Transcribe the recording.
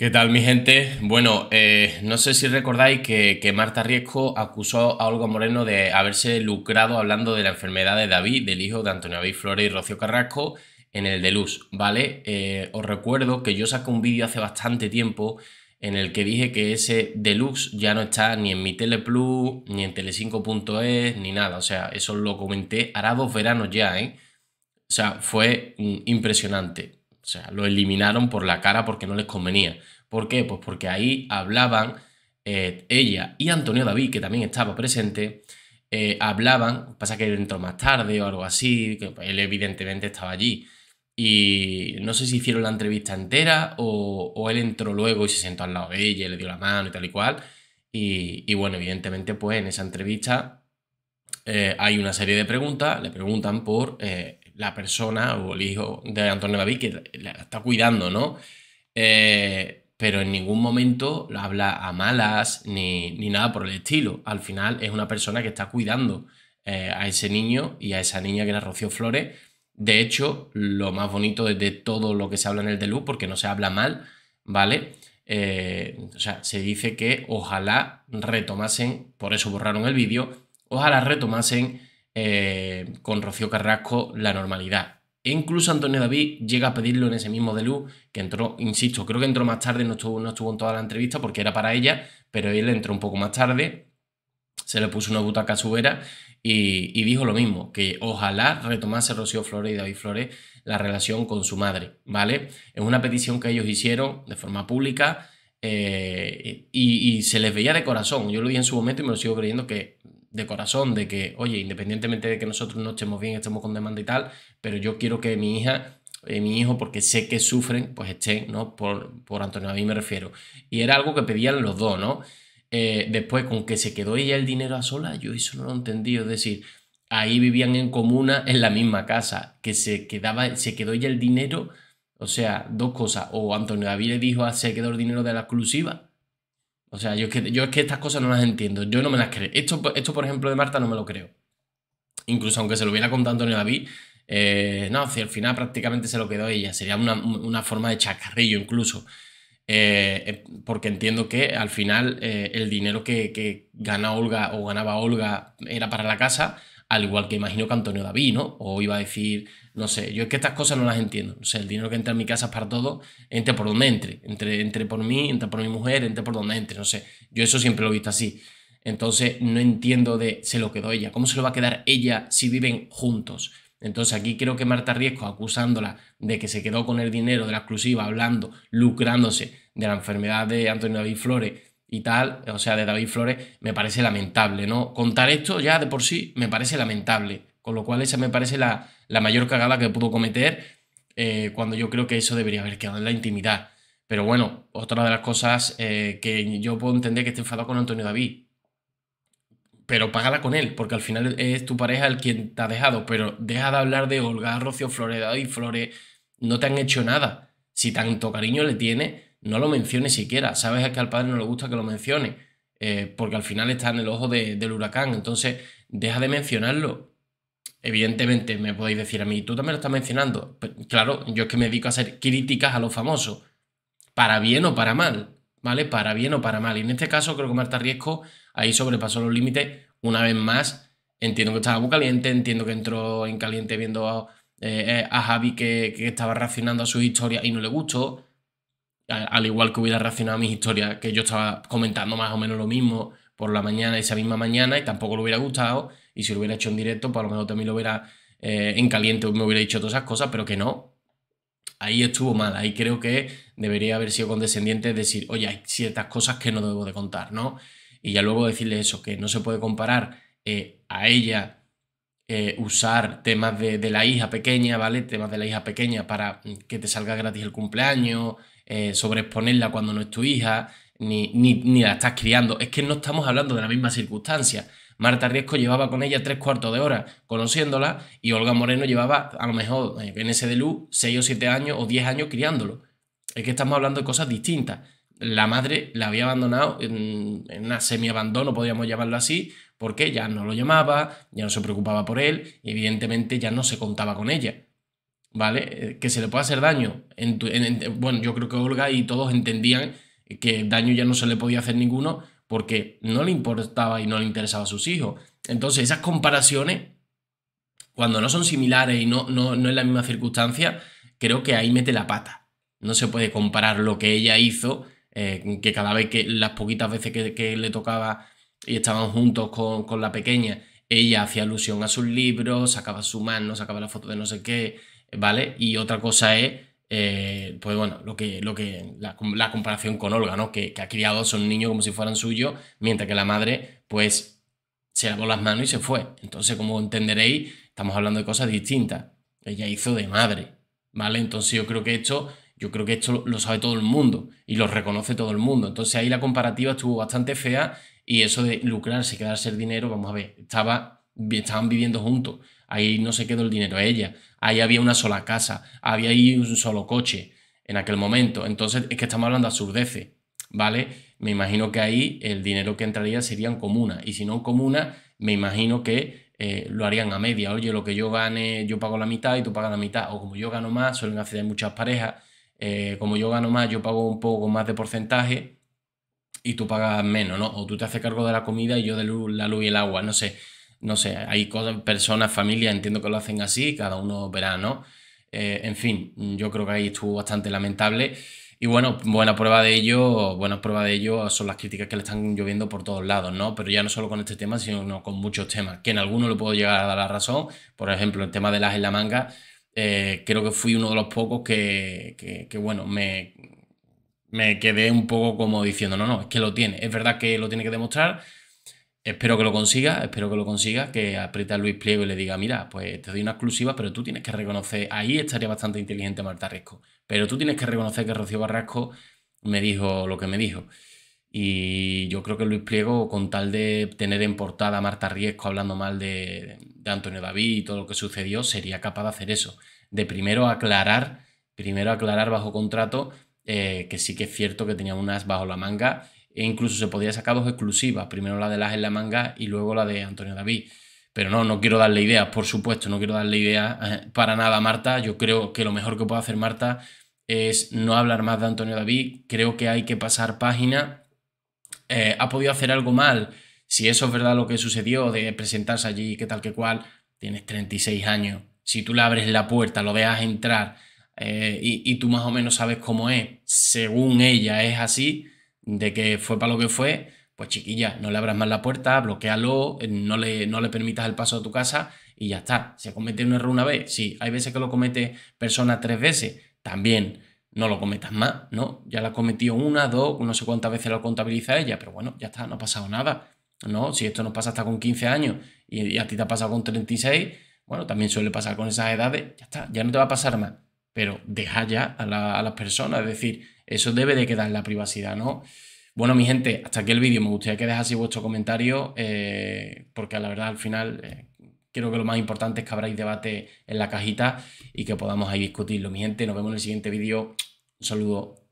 ¿Qué tal, mi gente? Bueno, eh, no sé si recordáis que, Marta Riesco acusó a Olga Moreno de haberse lucrado hablando de la enfermedad de David, del hijo de Antonio David Flores y Rocío Carrasco, en el de Luz, ¿vale? Eh, os recuerdo que yo saqué un vídeo hace bastante tiempo en el que dije que ese deluxe ya no está ni en mi Teleplus, ni en tele5.es, ni nada. O sea, eso lo comenté hará dos veranos ya, ¿eh? O sea, fue mm, impresionante. O sea, lo eliminaron por la cara porque no les convenía. ¿Por qué? Pues porque ahí hablaban eh, ella y Antonio David, que también estaba presente, eh, hablaban, pasa que él entró más tarde o algo así, que él evidentemente estaba allí. Y no sé si hicieron la entrevista entera o, él entró luego y se sentó al lado de ella le dio la mano y tal y cual. Y, bueno, evidentemente, pues en esa entrevista eh, hay una serie de preguntas, le preguntan por la persona o el hijo de Antonio David que la está cuidando, ¿no? Eh, pero en ningún momento lo habla a malas ni, nada por el estilo. Al final es una persona que está cuidando eh, a ese niño y a esa niña que era Rocío Flores. De hecho, lo más bonito de, todo lo que se habla en el de luz, porque no se habla mal, ¿vale? Eh, o sea, se dice que ojalá retomasen, por eso borraron el vídeo, ojalá retomasen eh, con Rocío Carrasco la normalidad. E incluso Antonio David llega a pedirlo en ese mismo de luz, que entró, insisto, creo que entró más tarde, no estuvo, no estuvo en toda la entrevista porque era para ella, pero él entró un poco más tarde, se le puso una butaca a su vera y, dijo lo mismo, que ojalá retomase Rocío Flores y David Flores la relación con su madre, ¿vale? Es una petición que ellos hicieron de forma pública eh, y, y, se les veía de corazón. Yo lo vi en su momento y me lo sigo creyendo que de corazón, de que, oye, independientemente de que nosotros no estemos bien, estemos con demanda y tal, pero yo quiero que mi hija, eh, mi hijo, porque sé que sufren, pues estén, ¿no? Por, por Antonio, a me refiero. Y era algo que pedían los dos, ¿no? Eh, después, con que se quedó ella el dinero a sola, yo eso no lo entendí, es decir, ahí vivían en comuna, en la misma casa, que se, quedaba, se quedó ella el dinero, o sea, dos cosas, o Antonio David le dijo, a ah, se quedó el dinero de la exclusiva, o sea, yo es que, yo es que estas cosas no las entiendo. Yo no me las creo. Esto, esto, por ejemplo, de Marta no me lo creo. Incluso aunque se lo hubiera contado Antonio David, eh, no, si al final prácticamente se lo quedó ella. Sería una, forma de chacarrillo incluso. Eh, eh, porque entiendo que al final el dinero que, que, gana Olga o ganaba Olga era para la casa, al igual que imagino que Antonio David, ¿no? O iba a decir, no sé, yo es que estas cosas no las entiendo. O sea, el dinero que entra en mi casa es para todo, entre por donde entre. Entre, entre por mí, entre por mi mujer, entre por donde entre, no sé. Yo eso siempre lo he visto así. Entonces, no entiendo de se lo quedó ella. ¿Cómo se lo va a quedar ella si viven juntos? Entonces aquí creo que Marta Riesco, acusándola de que se quedó con el dinero de la exclusiva, hablando, lucrándose de la enfermedad de Antonio David Flores, y tal, o sea, de David Flores, me parece lamentable, ¿no? Contar esto ya de por sí me parece lamentable, con lo cual esa me parece la, mayor cagada que pudo cometer eh, cuando yo creo que eso debería haber quedado en la intimidad. Pero bueno, otra de las cosas eh, que yo puedo entender que esté enfadado con Antonio David, pero págala con él, porque al final es tu pareja el quien te ha dejado, pero deja de hablar de Olga, Rocío Flores, David Flores, no te han hecho nada. Si tanto cariño le tiene, no lo mencione siquiera. Sabes que al padre no le gusta que lo mencione, eh, porque al final está en el ojo del huracán. Entonces, deja de mencionarlo. Evidentemente, me podéis decir a mí, tú también lo estás mencionando. claro, yo es que me dedico a hacer críticas a los famosos, para bien o para mal, ¿vale? Para bien o para mal. Y en este caso, creo que Marta Riesco ahí sobrepasó los límites una vez más. Entiendo que estaba muy caliente, entiendo que entró en caliente viendo a, eh, a Javi que, que estaba reaccionando a su historia y no le gustó al igual que hubiera reaccionado a mis historias, que yo estaba comentando más o menos lo mismo por la mañana, esa misma mañana, y tampoco le hubiera gustado, y si lo hubiera hecho en directo, pues a lo mejor también lo hubiera eh, en caliente, me hubiera dicho todas esas cosas, pero que no. Ahí estuvo mal, ahí creo que debería haber sido condescendiente, decir, oye, hay ciertas cosas que no debo de contar, ¿no? Y ya luego decirle eso, que no se puede comparar eh, a ella eh, usar temas de, de, la hija pequeña, ¿vale? Temas de la hija pequeña para que te salga gratis el cumpleaños, eh, sobreexponerla cuando no es tu hija, ni, ni, la estás criando. Es que no estamos hablando de la misma circunstancia. Marta Riesco llevaba con ella tres cuartos de hora conociéndola y Olga Moreno llevaba a lo mejor eh, en ese de luz seis o siete años o diez años criándolo. Es que estamos hablando de cosas distintas. La madre la había abandonado en, en una semi-abandono, podríamos llamarlo así, porque ya no lo llamaba, ya no se preocupaba por él y evidentemente ya no se contaba con ella. ¿Vale? Eh, que se le puede hacer daño. bueno, yo creo que Olga y todos entendían que daño ya no se le podía hacer ninguno porque no le importaba y no le interesaba a sus hijos. Entonces, esas comparaciones, cuando no son similares y no, no, no es la misma circunstancia, creo que ahí mete la pata. No se puede comparar lo que ella hizo, eh, que cada vez que las poquitas veces que, le tocaba y estaban juntos con, con, la pequeña, ella hacía alusión a sus libros, sacaba su mano, sacaba la foto de no sé qué, ¿vale? Y otra cosa es, eh, pues bueno, lo que, lo que, la, comparación con Olga, ¿no? Que, ha criado a son niños como si fueran suyos, mientras que la madre, pues, se lavó las manos y se fue. Entonces, como entenderéis, estamos hablando de cosas distintas. Ella hizo de madre, ¿vale? Entonces yo creo que esto, yo creo que esto lo sabe todo el mundo y lo reconoce todo el mundo. Entonces ahí la comparativa estuvo bastante fea y eso de lucrarse, quedarse el dinero, vamos a ver, estaba, estaban viviendo juntos. Ahí no se quedó el dinero a ella, ahí había una sola casa, había ahí un solo coche en aquel momento, entonces es que estamos hablando de absurdeces, ¿vale? Me imagino que ahí el dinero que entraría sería en comuna, y si no en comuna, me imagino que eh, lo harían a media, oye, lo que yo gane, yo pago la mitad y tú pagas la mitad, o como yo gano más, suelen hacer muchas parejas, eh, como yo gano más, yo pago un poco más de porcentaje y tú pagas menos, ¿no? O tú te haces cargo de la comida y yo de la luz y el agua, no sé no sé, hay cosas, personas, familias, entiendo que lo hacen así, cada uno verá, ¿no? Eh, en fin, yo creo que ahí estuvo bastante lamentable. Y bueno, buena prueba de ello, buena prueba de ello son las críticas que le están lloviendo por todos lados, ¿no? Pero ya no solo con este tema, sino con muchos temas, que en algunos le puedo llegar a dar la razón. Por ejemplo, el tema de las en la manga, eh, creo que fui uno de los pocos que, que, bueno, me, me quedé un poco como diciendo, no, no, es que lo tiene. Es verdad que lo tiene que demostrar, Espero que lo consiga, espero que lo consiga, que apriete a Luis Pliego y le diga, mira, pues te doy una exclusiva, pero tú tienes que reconocer, ahí estaría bastante inteligente Marta Riesco, pero tú tienes que reconocer que Rocío Barrasco me dijo lo que me dijo. Y yo creo que Luis Pliego, con tal de tener en portada a Marta Riesco hablando mal de, Antonio David y todo lo que sucedió, sería capaz de hacer eso. De primero aclarar, primero aclarar bajo contrato eh, que sí que es cierto que tenía unas bajo la manga e incluso se podía sacar dos exclusivas, primero la de las en la manga y luego la de Antonio David. Pero no, no quiero darle ideas, por supuesto, no quiero darle ideas eh, para nada a Marta. Yo creo que lo mejor que puede hacer Marta es no hablar más de Antonio David. Creo que hay que pasar página. Eh, ha podido hacer algo mal. Si eso es verdad lo que sucedió de presentarse allí, qué tal que cual, tienes 36 años. Si tú le abres la puerta, lo dejas entrar eh, y, y tú más o menos sabes cómo es, según ella es así, de que fue para lo que fue, pues chiquilla, no le abras más la puerta, bloquealo, eh, no le, no le permitas el paso a tu casa y ya está. ¿Se comete un error una vez? Sí. ¿Hay veces que lo comete persona tres veces? También. No lo cometas más, ¿no? Ya la cometió una, dos, no sé cuántas veces lo contabiliza ella, pero bueno, ya está, no ha pasado nada. ¿No? Si esto nos pasa hasta con 15 años y, a ti te ha pasado con 36, bueno, también suele pasar con esas edades, ya está, ya no te va a pasar más. Pero deja ya a, a las personas, es decir, eso debe de quedar en la privacidad, ¿no? Bueno, mi gente, hasta aquí el vídeo. Me gustaría que dejase vuestro comentario, eh, porque la verdad al final eh, creo que lo más importante es que abráis debate en la cajita y que podamos ahí discutirlo. Mi gente, nos vemos en el siguiente vídeo. Un saludo.